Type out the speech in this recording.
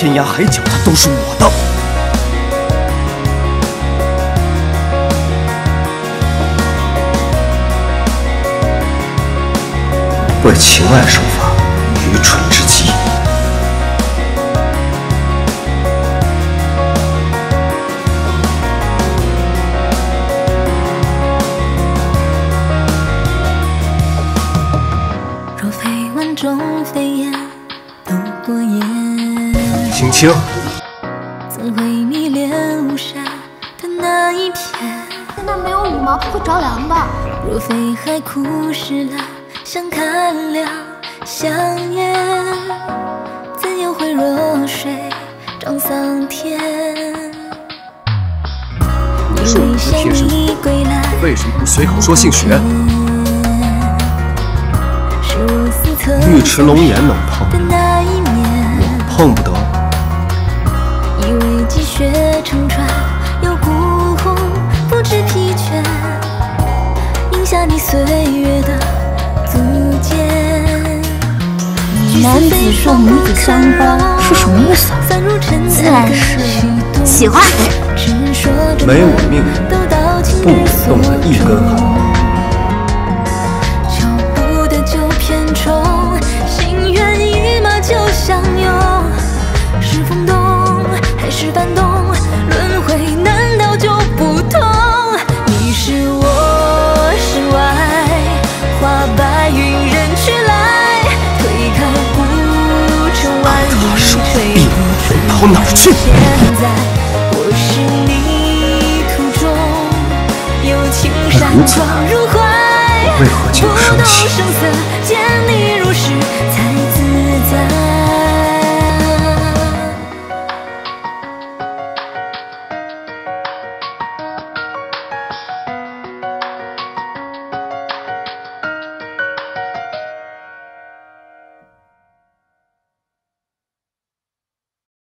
天涯海角，它都是我的。为情爱受罚，愚蠢至极。若非万种飞燕都过眼，青青，怎会迷恋巫山的那一片？在那没有羽毛，不会着凉吧？若非海枯石烂，相看两相厌，怎又会弱水涨桑田？是我的贴身你归来，为什么不随口说姓许？是我似曾尉迟龙颜能碰，的那一面。碰不得。雪成川，有孤鸿不知疲倦，饮下你岁月的足迹。男子说女子相包是什么意思啊？自然是喜欢。没我命，不动了一根汗。不跑哪儿去？现在我是你途中有情山闯入怀，为何竟不懂生气？